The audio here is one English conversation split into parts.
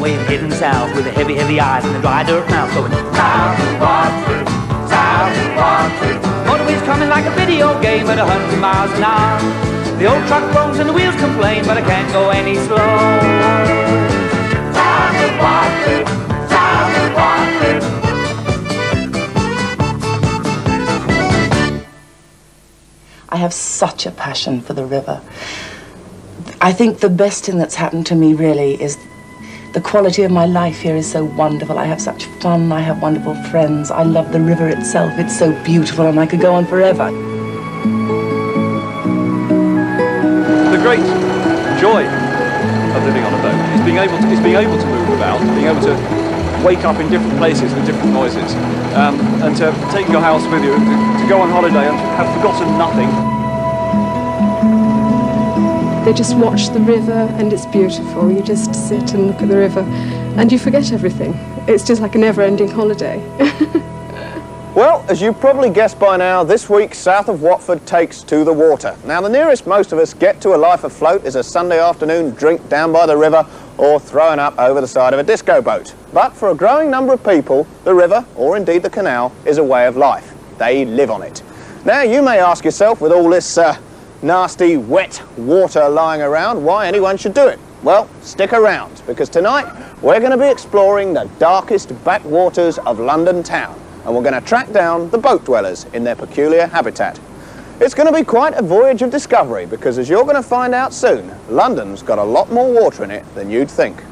Around and heading south with the heavy, heavy eyes and the dry dirt mouth going south of Watford, south of Watford. Motorway's coming like a video game at a hundred miles an hour. The old truck groans and the wheels complain, but I can't go any slower. Of of. I have such a passion for the river. I think the best thing that's happened to me really is the quality of my life here is so wonderful. I have such fun. I have wonderful friends. I love the river itself. It's so beautiful and I could go on forever. The great joy of living on a boat is being able to, is being able to move about, being able to wake up in different places with different noises, um, and to take your house with you, to, to go on holiday and have forgotten nothing. They just watch the river and it's beautiful. You just sit and look at the river and you forget everything. It's just like a never-ending holiday. Well, as you probably guessed by now, this week South of Watford takes to the water. Now, the nearest most of us get to a life afloat is a Sunday afternoon drink down by the river or throwing up over the side of a disco boat. But for a growing number of people, the river, or indeed the canal, is a way of life. They live on it. Now, you may ask yourself, with all this uh, nasty, wet water lying around, why anyone should do it. Well, stick around, because tonight we're going to be exploring the darkest backwaters of London town and we're going to track down the boat dwellers in their peculiar habitat. It's going to be quite a voyage of discovery because as you're going to find out soon, London's got a lot more water in it than you'd think.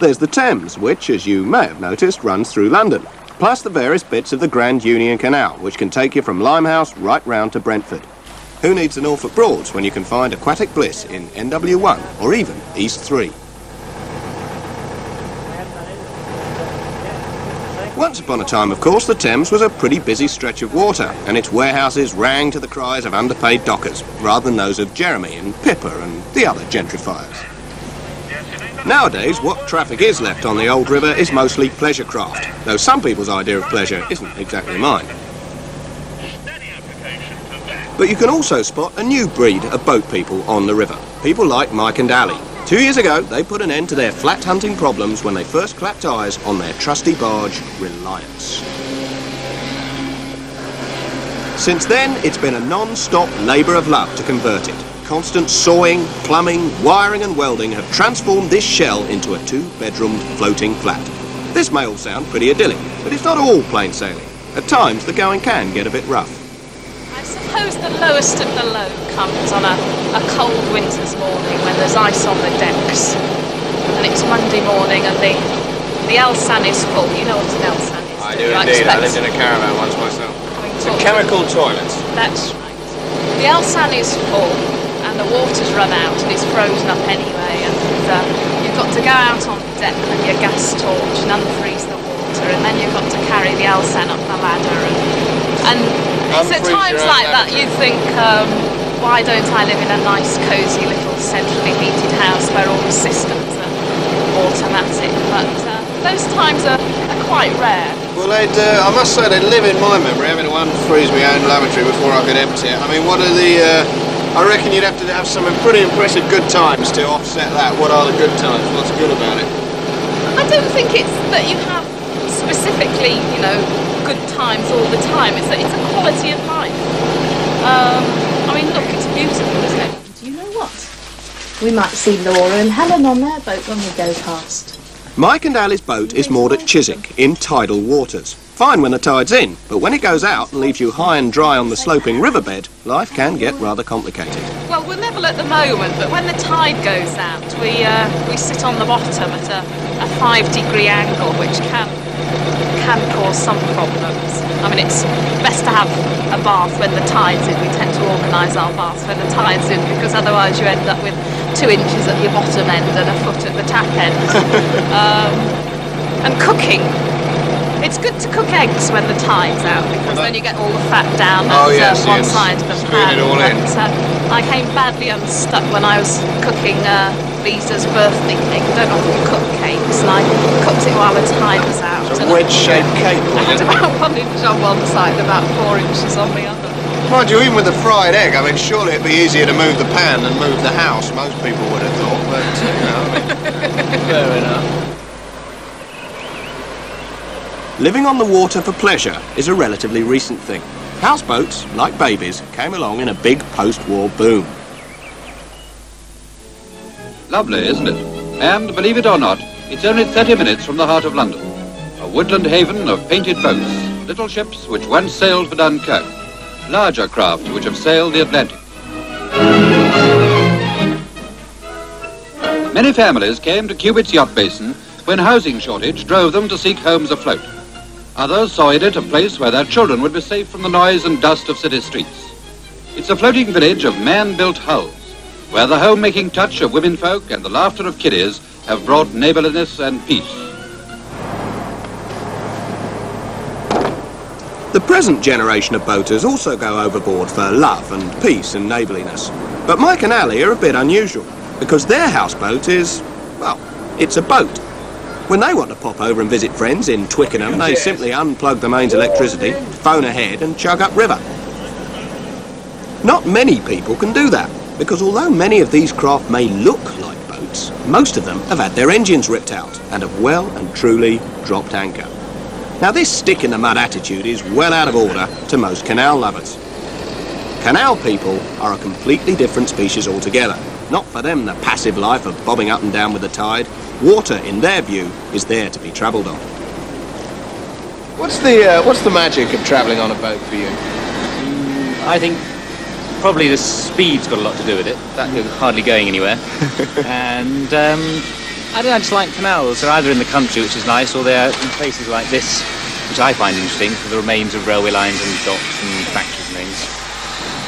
There's the Thames, which, as you may have noticed, runs through London, plus the various bits of the Grand Union Canal, which can take you from Limehouse right round to Brentford. Who needs the Norfolk Broads when you can find aquatic bliss in NW1 or even East 3? Once upon a time, of course, the Thames was a pretty busy stretch of water, and its warehouses rang to the cries of underpaid dockers, rather than those of Jeremy and Pippa and the other gentrifiers. Nowadays, what traffic is left on the old river is mostly pleasure craft, though some people's idea of pleasure isn't exactly mine. But you can also spot a new breed of boat people on the river, people like Mike and Ali, Two years ago, they put an end to their flat hunting problems when they first clapped eyes on their trusty barge, Reliance. Since then, it's been a non-stop labour of love to convert it. Constant sawing, plumbing, wiring and welding have transformed this shell into a two-bedroomed floating flat. This may all sound pretty idyllic, but it's not all plain sailing. At times, the going can get a bit rough. I suppose the lowest of the low comes on a, a cold winter's morning when there's ice on the decks. And it's Monday morning and the the Elsan is full. You know what an Elsan is? I don't do you? indeed. I expect- lived in a caravan once myself. It's a chemical toilet. That's right. The Elsan is full and the water's run out and it's frozen up anyway and uh, you've got to go out on deck with your gas torch and unfreeze the water and then you've got to carry the Elsan up the ladder and, and it's at times like that you think um, why don't I live in a nice cosy little centrally heated house where all the systems are automatic but uh, those times are, are quite rare. Well, they'd, uh, I must say, they'd live in my memory, having to unfreeze my own lavatory before I could empty it. I mean, what are the... Uh, I reckon you'd have to have some pretty impressive good times to offset that. What are the good times? What's good about it? I don't think it's that you have specifically, you know, good times all the time. It's a, it's a quality of life. Um, I mean, look, it's beautiful, isn't it? Do you know what? We might see Laura and Helen on their boat when we go past. Mike and Ali's boat is moored at Chiswick in tidal waters. Fine when the tide's in, but when it goes out and leaves you high and dry on the sloping riverbed, life can get rather complicated. Well, we're level at the moment, but when the tide goes out, we uh, we sit on the bottom at a, a five degree angle, which can can cause some problems. I mean, it's best to have a bath when the tide's in. We tend to organise our baths when the tide's in because otherwise you end up with two inches at your bottom end and a foot at the tap end. um, and cooking. It's good to cook eggs when the tide's out because then you get all the fat down Oh, at yes, uh, one yes. side of the Spoon pan. it all in. But, uh, I came badly unstuck when I was cooking uh, Lisa's birthday cake. I don't often cook cakes, and I cooked it while the tide was out. It's a wedge-shaped cake, I had about one inch on one side and about four inches on the other. Mind you, even with the fried egg, I mean, surely it'd be easier to move the pan than move the house, most people would have thought, but, you know. Fair enough. Living on the water for pleasure is a relatively recent thing. Houseboats, like babies, came along in a big post-war boom. Lovely, isn't it? And, believe it or not, it's only 30 minutes from the heart of London. A woodland haven of painted boats, little ships which once sailed for Dunkirk, larger craft which have sailed the Atlantic. Many families came to Cubitt's yacht basin when housing shortage drove them to seek homes afloat. Others saw in it a place where their children would be safe from the noise and dust of city streets. It's a floating village of man-built hulls, where the homemaking touch of womenfolk and the laughter of kiddies have brought neighborliness and peace. The present generation of boaters also go overboard for love and peace and neighbourliness. But Mike and Ali are a bit unusual, because their houseboat is, well, it's a boat. When they want to pop over and visit friends in Twickenham, they simply unplug the mains electricity, phone ahead and chug up river. Not many people can do that, because although many of these craft may look like boats, most of them have had their engines ripped out and have well and truly dropped anchor. Now this stick in the mud attitude is well out of order to most canal lovers. Canal people are a completely different species altogether. Not for them the passive life of bobbing up and down with the tide. Water, in their view, is there to be travelled on. What's the, uh, what's the magic of travelling on a boat for you? I think probably the speed's got a lot to do with it. That you're hardly going anywhere. and um, I don't know, I just like canals. They're either in the country, which is nice, or they're in places like this, which I find interesting, for the remains of railway lines and docks and factories and things.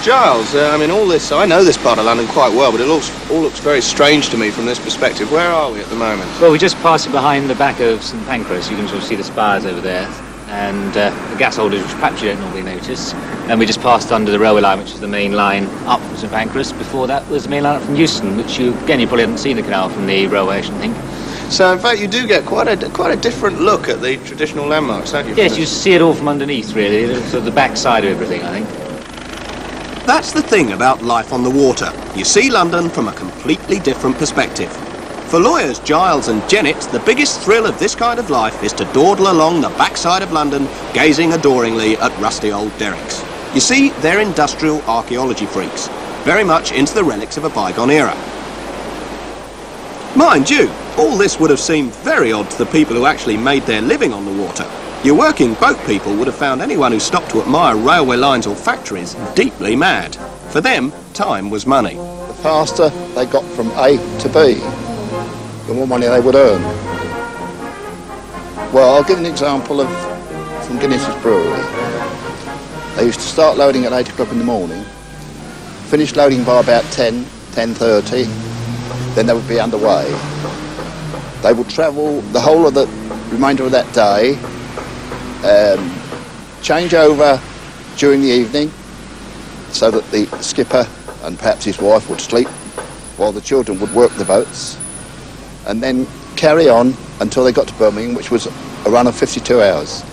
Giles, uh, I mean, all this, I know this part of London quite well, but it looks, all looks very strange to me from this perspective. Where are we at the moment? Well, we just passed it behind the back of St Pancras. You can sort of see the spires over there. And uh, the gas holders, which perhaps you don't normally notice. And we just passed under the railway line, which is the main line up from St Pancras. Before that was the main line up from Euston, which you, again, you probably haven't seen the canal from the railway, I shouldn't think. So, in fact, you do get quite a, quite a different look at the traditional landmarks, don't you? Yes, you see it all from underneath, really. the- Sort of the back side of everything, I think. That's the thing about life on the water. You see London from a completely different perspective. For lawyers Giles and Jennett, the biggest thrill of this kind of life is to dawdle along the backside of London, gazing adoringly at rusty old derricks. You see, they're industrial archaeology freaks, very much into the relics of a bygone era. Mind you, all this would have seemed very odd to the people who actually made their living on the water. Your working boat people would have found anyone who stopped to admire railway lines or factories deeply mad. For them, time was money. The faster they got from A to B, the more money they would earn. Well, I'll give an example of from Guinness's Brewery. They used to start loading at 8 o'clock in the morning, finish loading by about 10, 10.30, then they would be underway. They would travel the whole of the remainder of that day, um, change over during the evening so that the skipper and perhaps his wife would sleep while the children would work the boats and then carry on until they got to Birmingham, which was a run of 52 hours.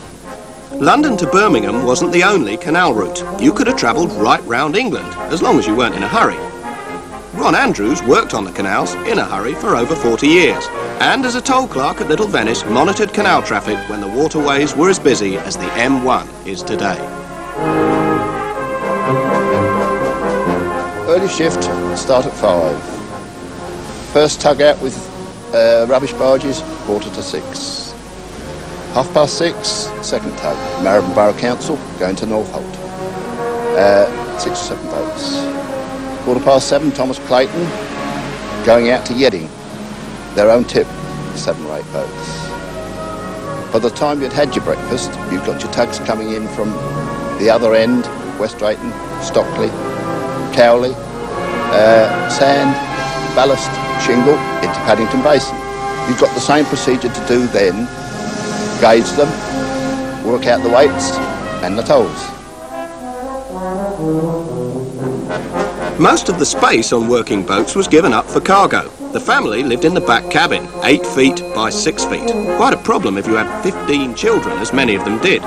London to Birmingham wasn't the only canal route. You could have travelled right round England, as long as you weren't in a hurry. Ron Andrews worked on the canals in a hurry for over 40 years, and as a toll clerk at Little Venice monitored canal traffic when the waterways were as busy as the M1 is today. Early shift, start at five. First tug out with uh, rubbish barges, quarter to six. Half past six, second tug. Marylebone Borough Council, going to Northolt. Uh, six or seven boats. Quarter past seven, Thomas Clayton, going out to Yeading. Their own tip, seven or eight boats. By the time you'd had your breakfast, you've got your tugs coming in from the other end, West Drayton, Stockley, Cowley, uh, sand, ballast, shingle into Paddington Basin. You've got the same procedure to do then, gauge them, work out the weights and the tolls. Most of the space on working boats was given up for cargo. The family lived in the back cabin, 8 feet by 6 feet. Quite a problem if you had 15 children, as many of them did.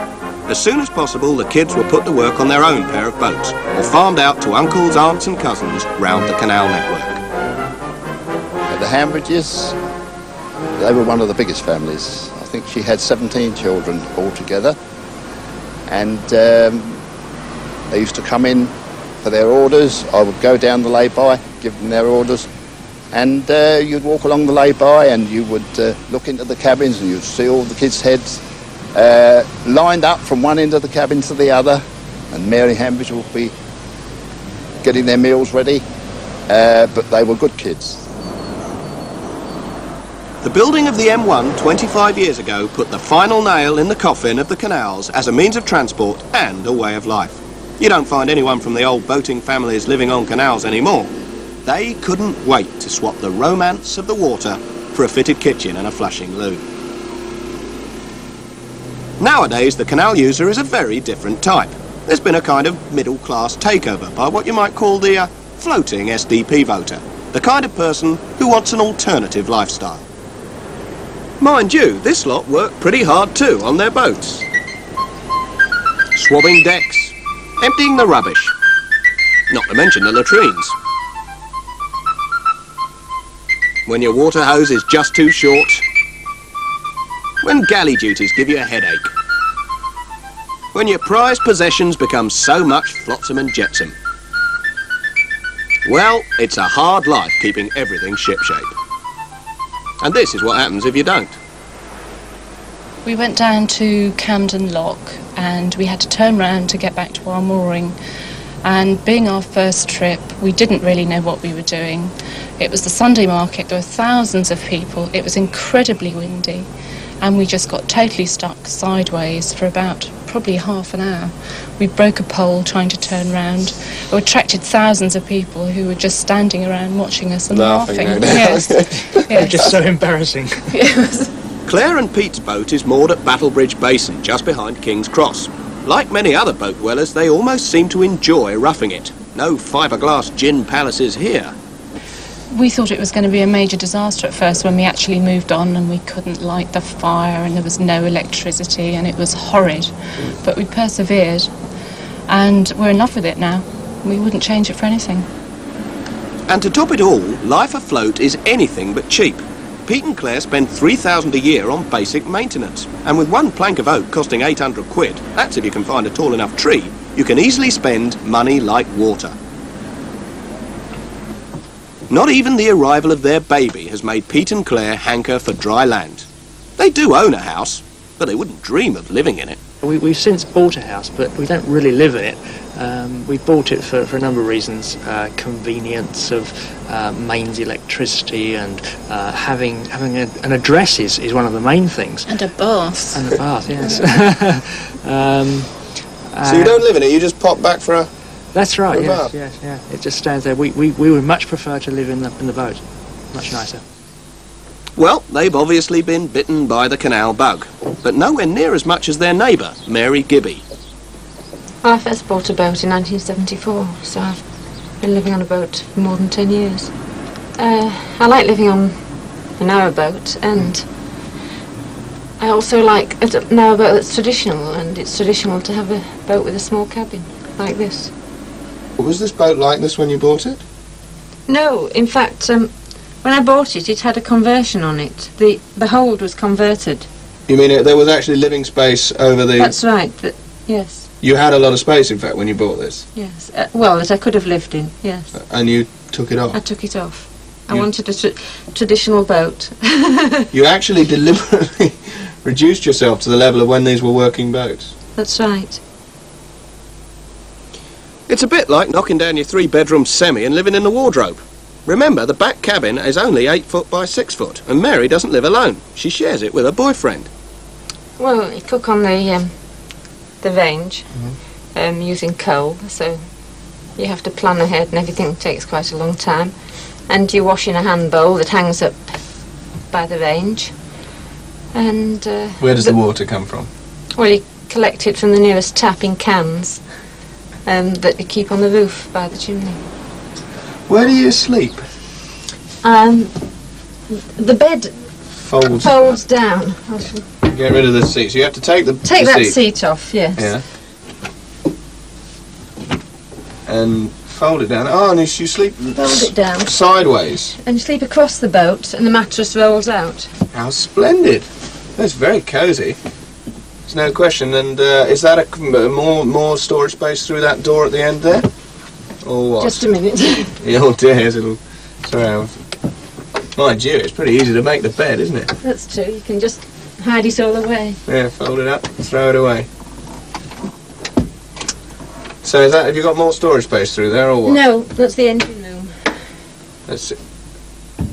As soon as possible, the kids were put to work on their own pair of boats, or farmed out to uncles, aunts and cousins round the canal network. The Hambridges, they were one of the biggest families. I think she had 17 children altogether. And um, they used to come in for their orders. I would go down the lay-by, give them their orders. And uh, you'd walk along the lay-by and you would uh, look into the cabins and you'd see all the kids' heads uh, lined up from one end of the cabin to the other. And Mary Hambridge would be getting their meals ready. Uh, but they were good kids. The building of the M1 25 years ago put the final nail in the coffin of the canals as a means of transport and a way of life. You don't find anyone from the old boating families living on canals anymore. They couldn't wait to swap the romance of the water for a fitted kitchen and a flushing loo. Nowadays, the canal user is a very different type. There's been a kind of middle-class takeover by what you might call the uh, floating SDP voter, the kind of person who wants an alternative lifestyle. Mind you, this lot work pretty hard too on their boats. Swabbing decks, emptying the rubbish, not to mention the latrines. When your water hose is just too short, when galley duties give you a headache, when your prized possessions become so much flotsam and jetsam. Well, it's a hard life keeping everything shipshape. And this is what happens if you don't. We went down to Camden Lock and we had to turn round to get back to our mooring. And being our first trip, we didn't really know what we were doing. It was the Sunday market, there were thousands of people, it was incredibly windy, and we just got totally stuck sideways for about probably half an hour. We broke a pole trying to turn round. We attracted thousands of people who were just standing around watching us and laughing. Laughing, no Yes. doubt. yes. Just so embarrassing. Claire and Pete's boat is moored at Battlebridge Basin, just behind King's Cross. Like many other boat dwellers, they almost seem to enjoy roughing it. No fiberglass gin palaces here. We thought it was going to be a major disaster at first when we actually moved on and we couldn't light the fire and there was no electricity and it was horrid. But we persevered and we're in love with it now. We wouldn't change it for anything. And to top it all, life afloat is anything but cheap. Pete and Claire spend 3000 a year on basic maintenance. And with one plank of oak costing 800 quid, that's if you can find a tall enough tree, you can easily spend money like water. Not even the arrival of their baby has made Pete and Claire hanker for dry land. They do own a house, but they wouldn't dream of living in it. We, we've since bought a house, but we don't really live in it. Um, we bought it for, for a number of reasons. Uh, convenience of uh, mains electricity and uh, having having a, an address is, is one of the main things. And a bath. And a bath, yes. um, So you don't live in it, you just pop back for a... That's right, for yes, yes, yeah. It just stands there. We, we, we would much prefer to live in the, in the boat. Much nicer. Well, they've obviously been bitten by the canal bug, but nowhere near as much as their neighbour, Mary Gibby. Well, I first bought a boat in 1974, so I've been living on a boat for more than 10 years. Uh, I like living on a narrow boat, and I also like a narrow boat that's traditional, and it's traditional to have a boat with a small cabin, like this. Was this boat like this when you bought it? No, in fact, um, when I bought it, it had a conversion on it. The, the hold was converted. You mean it, there was actually living space over the... That's right, but yes, You had a lot of space, in fact, when you bought this, yes. Uh, well, that I could have lived in, yes. and you took it off. I took it off. I wanted a tr- traditional boat. You actually deliberately reduced yourself to the level of when these were working boats. That's right. It's a bit like knocking down your three-bedroom semi and living in the wardrobe. Remember, the back cabin is only eight foot by six foot, and Mary doesn't live alone. She shares it with her boyfriend. Well, you cook on the um, the range um, using coal, so you have to plan ahead, and everything takes quite a long time. And you wash in a hand bowl that hangs up by the range. And uh, Where does the water come from? well, you collect it from the nearest tap in cans um, that you keep on the roof by the chimney. Where do you sleep? Um, the bed Folds. folds down. I get rid of the seat. So you have to take the Take the that seat off, yes. Yeah. And fold it down. Oh, and you you sleep Fold it down. sideways. And you sleep across the boat and the mattress rolls out. How splendid! That's very cosy. There's no question. And uh, is that a m- more more storage space through that door at the end there, or what? Just a minute. Oh dear, little. Sorry, I was- mind you, it's pretty easy to make the bed, isn't it? That's true. You can just hide it all away. Yeah, fold it up, throw it away. So is that? Have you got more storage space through there, or what? No, that's the engine room. That's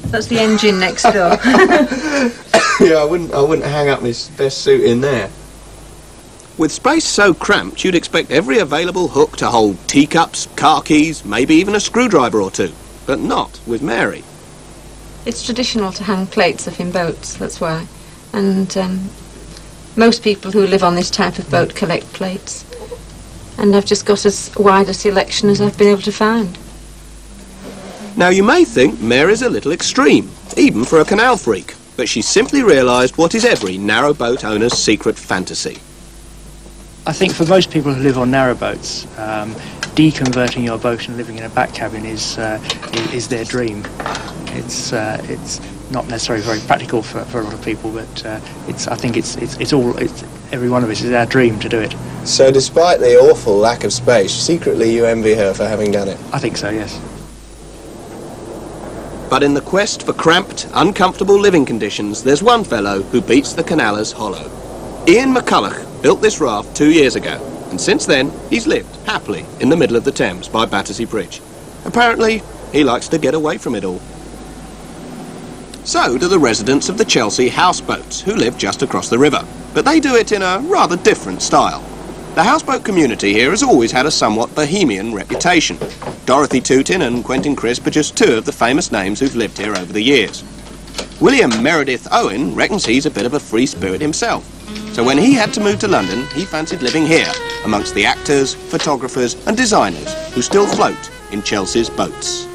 That's the engine next door. yeah, I wouldn't. I wouldn't hang up this best suit in there. With space so cramped, you'd expect every available hook to hold teacups, car keys, maybe even a screwdriver or two. But not with Mary. it's traditional to hang plates up in boats, that's why. And um, most people who live on this type of boat collect plates. And I've just got as wide a selection as I've been able to find. Now you may think Mary's a little extreme, even for a canal freak, but she simply realised what is every narrowboat owner's secret fantasy. I think for most people who live on narrowboats, um, deconverting your boat and living in a back cabin is uh, is, is their dream. It's uh, it's not necessarily very practical for, for a lot of people, but uh, it's I think it's it's, it's all it's, every one of us is our dream to do it. So, despite the awful lack of space, secretly you envy her for having done it. I think so, yes. But in the quest for cramped, uncomfortable living conditions, there's one fellow who beats the canalers hollow. Ian McCulloch built this raft two years ago, and since then he's lived happily in the middle of the Thames by Battersea Bridge. Apparently, he likes to get away from it all. So do the residents of the Chelsea houseboats, who live just across the river. But they do it in a rather different style. The houseboat community here has always had a somewhat bohemian reputation. Dorothy Tutin and Quentin Crisp are just two of the famous names who've lived here over the years. William Meredith Owen reckons he's a bit of a free spirit himself. So when he had to move to London, he fancied living here, amongst the actors, photographers and designers who still float in Chelsea's boats.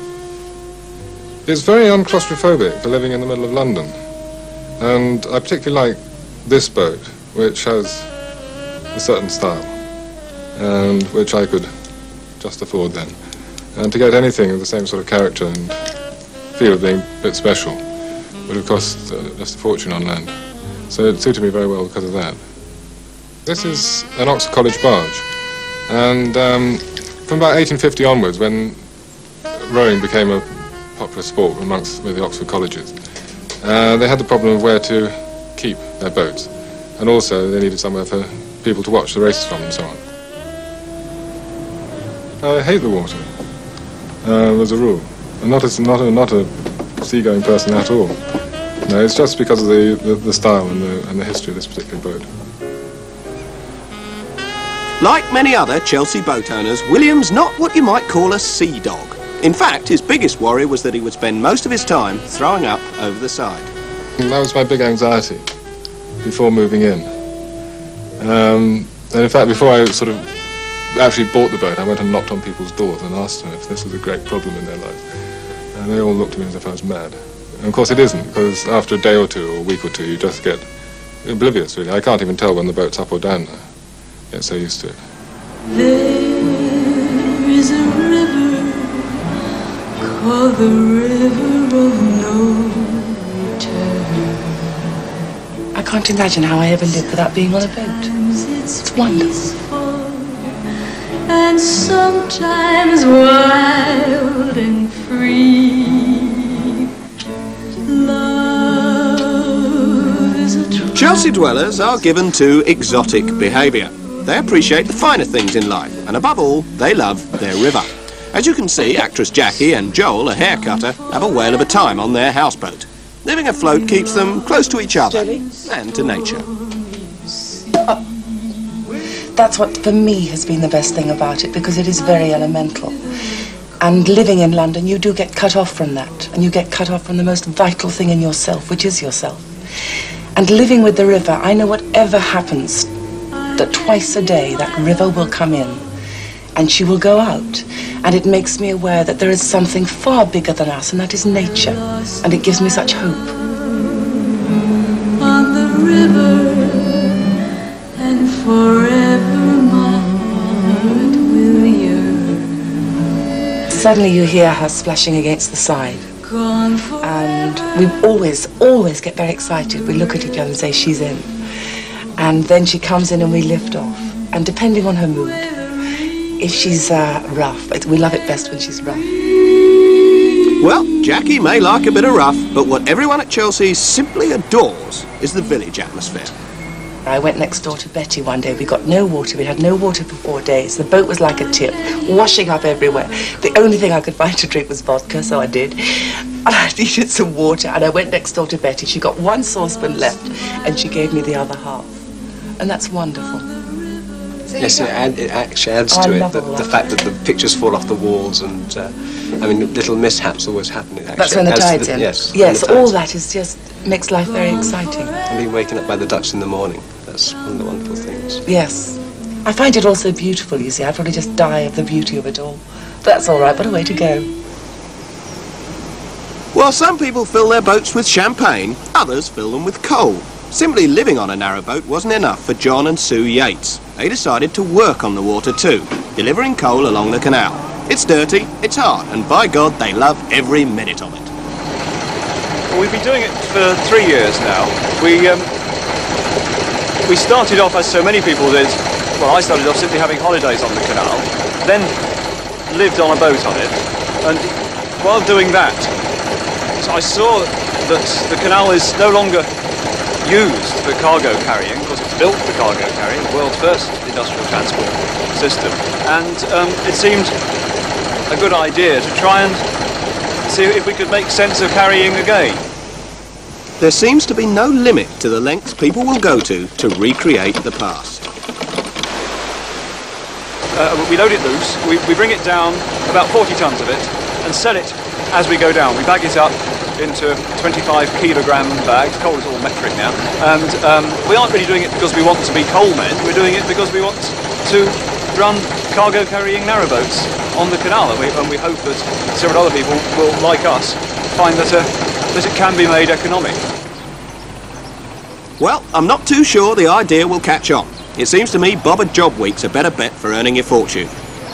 It's very unclaustrophobic for living in the middle of London. And I particularly like this boat, which has a certain style, and which I could just afford then. And to get anything of the same sort of character and feel of being a bit special would have cost uh, just a fortune on land. So it suited me very well because of that. This is an Oxford College barge, and um, from about 1850 onwards, when rowing became a popular sport amongst the Oxford colleges. Uh, they had the problem of where to keep their boats, and also they needed somewhere for people to watch the races from and so on. I hate the water, uh, as a rule, and not as not a not a seagoing person at all. No, it's just because of the, the, the style and the, and the history of this particular boat. Like many other Chelsea boat owners, William's not what you might call a sea dog. In fact, his biggest worry was that he would spend most of his time throwing up over the side. And that was my big anxiety before moving in. Um, and in fact, before I sort of actually bought the boat, I went and knocked on people's doors and asked them if this was a great problem in their lives. And they all looked at me as if I was mad. And of course it isn't, because after a day or two or a week or two, you just get oblivious, really. I can't even tell when the boat's up or down now. Get so used to it. There is a river called the River of No Return. I can't imagine how I ever lived without being on a boat. It's wonderful. And sometimes wild and free. Chelsea dwellers are given to exotic behaviour. They appreciate the finer things in life, and above all, they love their river. As you can see, actress Jackie and Joel, a hair cutter, have a whale of a time on their houseboat. Living afloat keeps them close to each other and to nature. That's what, for me, has been the best thing about it because it is very elemental. And living in London, you do get cut off from that. And you get cut off from the most vital thing in yourself, which is yourself. And living with the river, I know whatever happens, that twice a day that river will come in and she will go out. And it makes me aware that there is something far bigger than us, and that is nature. And it gives me such hope. on the river and forever my heart will yearn. Suddenly you hear her splashing against the side. Gone for And we always, always get very excited. We look at each other and say, she's in. And then she comes in and we lift off. And depending on her mood, if she's uh, rough, we love it best when she's rough. Well, Jackie may like a bit of rough, but what everyone at Chelsea simply adores is the village atmosphere. I went next door to Betty one day. We got no water. We had no water for four days. The boat was like a tip, washing up everywhere. The only thing I could find to drink was vodka, so I did. And I needed some water, and I went next door to Betty. She got one saucepan left, and she gave me the other half. And that's wonderful. Yes, it, add, it actually adds Oh, I to it the, the fact that the pictures fall off the walls and, uh, I mean, little mishaps always happen. It That's when the adds to tide's in. Yes, yes, the all tide's- that is just makes life very exciting. And being waken up by the ducks in the morning. That's one of the wonderful things. Yes. I find it all so beautiful, you see. I'd probably just die of the beauty of it all. That's all right. What a way to go. While some people fill their boats with champagne, others fill them with coal. Simply living on a narrowboat wasn't enough for John and Sue Yates. They decided to work on the water too, delivering coal along the canal. It's dirty, it's hard, and by God, they love every minute of it. Well, we've been doing it for three years now. We um, we started off as so many people did. Well, I started off simply having holidays on the canal, then lived on a boat on it, and while doing that, I saw that the canal is no longer used for cargo carrying because it's built for cargo carrying, the world's first industrial transport system, and um, it seemed a good idea to try and see if we could make sense of carrying again. There seems to be no limit to the lengths people will go to to recreate the past. Uh, we load it loose, we, we bring it down, about 40 tons of it, and sell it as we go down. We bag it up into 25 kilogram bags. Coal is all metric now. And um, we aren't really doing it because we want to be coal men, we're doing it because we want to run cargo carrying narrowboats on the canal. And we, and we hope that several other people will, like us, find that, uh, that it can be made economic. Well, I'm not too sure the idea will catch on. It seems to me Bob a Job Week's a better bet for earning your fortune.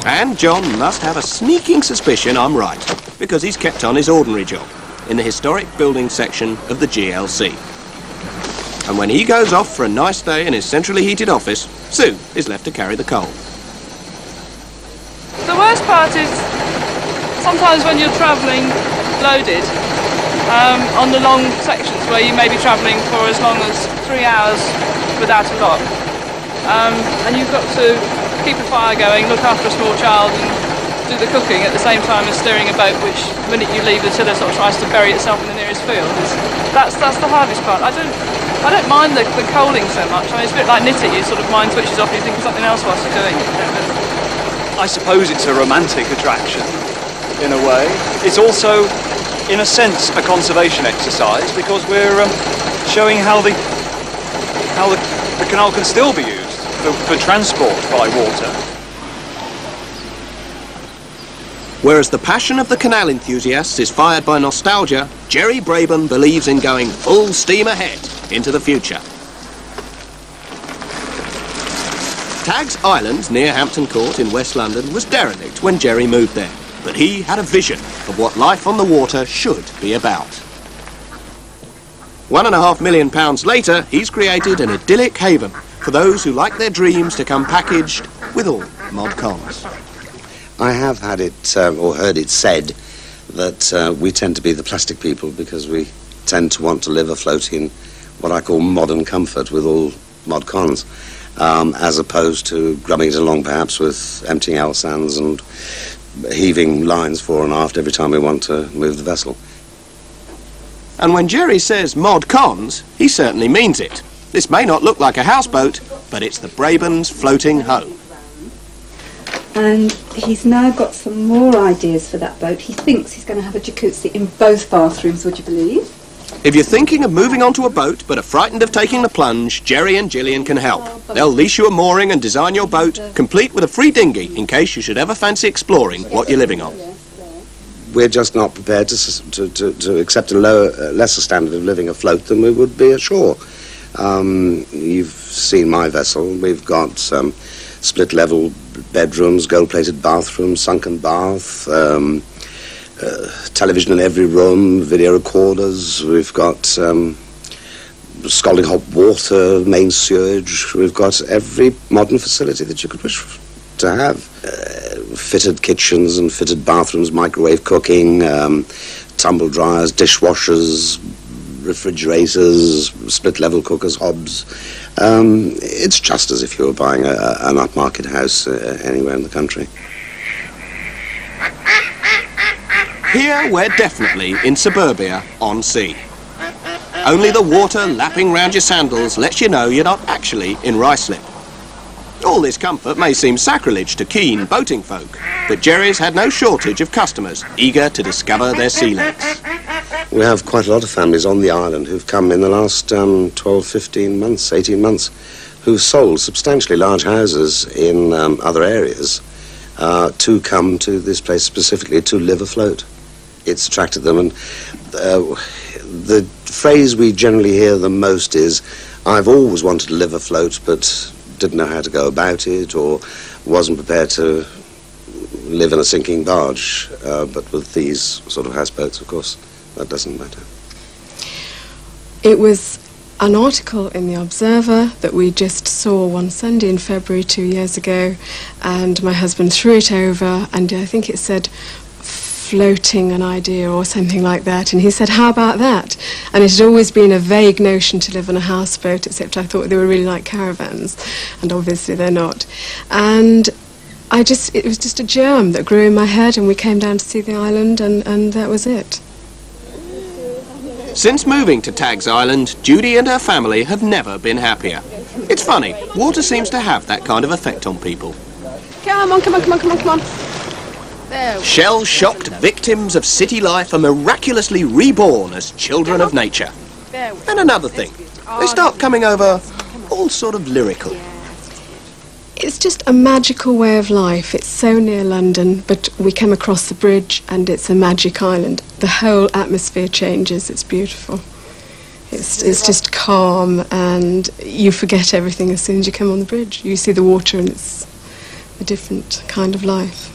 And John must have a sneaking suspicion I'm right, because he's kept on his ordinary job in the historic building section of the GLC. And when he goes off for a nice day in his centrally heated office, Sue is left to carry the coal. The worst part is sometimes when you're travelling loaded um, on the long sections where you may be travelling for as long as three hours without a lock. Um, and you've got to keep a fire going, look after a small child and do the cooking at the same time as steering a boat which the minute you leave the tiller sort of tries to bury itself in the nearest field. It's, that's, that's the hardest part. I don't, I don't mind the, the coaling so much. I mean, it's a bit like knitting, you sort of mind switches off, and you think of something else whilst you're doing it. I suppose it's a romantic attraction in a way. It's also, in a sense, a conservation exercise because we're um, showing how the how the, the canal can still be used for, for transport by water. Whereas the passion of the canal enthusiasts is fired by nostalgia, Jerry Braban believes in going full steam ahead into the future. Tagg's Island, near Hampton Court in West London, was derelict when Jerry moved there. But he had a vision of what life on the water should be about. One and a half million pounds later, he's created an idyllic haven for those who like their dreams to come packaged with all mod cons. I have had it, um, or heard it said, that uh, we tend to be the plastic people because we tend to want to live afloat in what I call modern comfort with all mod cons, um, as opposed to grubbing it along perhaps with emptying out Elsans and heaving lines fore and aft every time we want to move the vessel. And when Jerry says mod cons, he certainly means it. This may not look like a houseboat, but it's the Brabans floating home. And he's now got some more ideas for that boat. He thinks he's going to have a jacuzzi in both bathrooms, would you believe? If you're thinking of moving onto a boat but are frightened of taking the plunge, Jerry and Gillian can help. They'll lease you a mooring and design your boat, complete with a free dinghy in case you should ever fancy exploring what you're living on. We're just not prepared to, to, to, to accept a lower, uh, lesser standard of living afloat than we would be ashore. Um, you've seen my vessel. We've got um, split level bedrooms, gold plated bathrooms, sunken bath, um, uh, television in every room, video recorders. We've got um, scalding hot water, main sewage. We've got every modern facility that you could wish to have. Uh, fitted kitchens and fitted bathrooms, microwave cooking, um, tumble dryers, dishwashers, refrigerators, split level cookers, hobs. Um, it's just as if you were buying a, an upmarket house uh, anywhere in the country. Here we're definitely in suburbia on sea. Only the water lapping round your sandals lets you know you're not actually in Ruislip. All this comfort may seem sacrilege to keen boating folk, but Jerry's had no shortage of customers eager to discover their sea legs. We have quite a lot of families on the island who've come in the last um, 12, 15 months, 18 months, who've sold substantially large houses in um, other areas uh, to come to this place specifically to live afloat. It's attracted them, and uh, the phrase we generally hear the most is, I've always wanted to live afloat, but didn't know how to go about it or wasn't prepared to live in a sinking barge. Uh, but with these sort of houseboats, of course, that doesn't matter. It was an article in the Observer that we just saw one Sunday in February two years ago, and my husband threw it over, and I think it said floating an idea or something like that. And he said, How about that? And it had always been a vague notion to live on a houseboat, except I thought they were really like caravans, and obviously they're not. And I just, it was just a germ that grew in my head, and we came down to see the island, and, and that was it. Since moving to Tagg's Island, Judy and her family have never been happier. It's funny, water seems to have that kind of effect on people. Come on, come on, come on, come on, come on. There. Shell shocked victims of city life are miraculously reborn as children of nature. And another thing, they start coming over all sort of lyrical. It's just a magical way of life. It's so near London, but we come across the bridge and it's a magic island. The whole atmosphere changes. It's beautiful. It's, it's just calm and you forget everything as soon as you come on the bridge. You see the water and it's a different kind of life.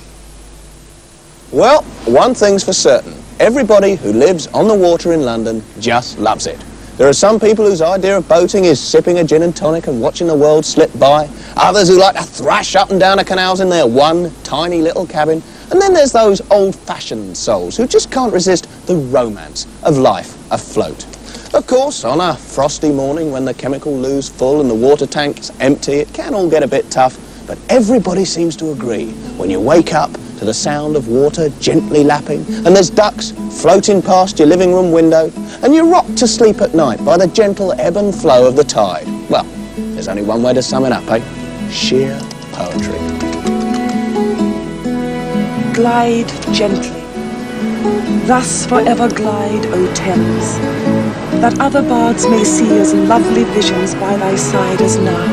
Well, one thing's for certain. Everybody who lives on the water in London just loves it. There are some people whose idea of boating is sipping a gin and tonic and watching the world slip by. Others who like to thrash up and down the canals in their one tiny little cabin. And then there's those old-fashioned souls who just can't resist the romance of life afloat. Of course, on a frosty morning when the chemical loo's full and the water tank's empty, it can all get a bit tough. But everybody seems to agree when you wake up to the sound of water gently lapping, and there's ducks floating past your living room window, and you're rocked to sleep at night by the gentle ebb and flow of the tide. Well, there's only one way to sum it up, eh? Sheer poetry. Glide gently. Thus forever glide, O Thames, that other bards may see as lovely visions by thy side as now.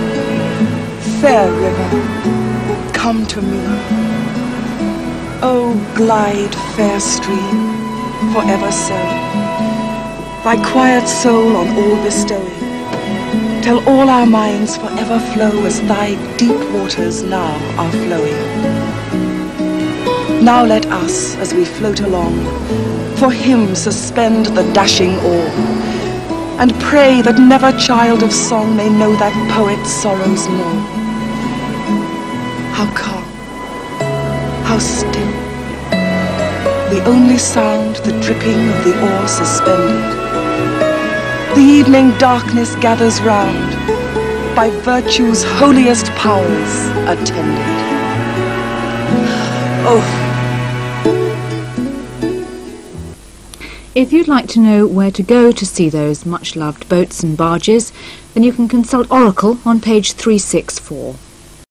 Fair river, come to me. Oh, glide, fair stream, forever so. Thy quiet soul on all bestowing, till all our minds forever flow as thy deep waters now are flowing. Now let us, as we float along, for him suspend the dashing oar, and pray that never child of song may know that poet's sorrows more. How calm, how still, the only sound the dripping of the oar suspended. The evening darkness gathers round, by virtue's holiest powers attended. Oh, If you'd like to know where to go to see those much loved boats and barges, then you can consult Oracle on page 364.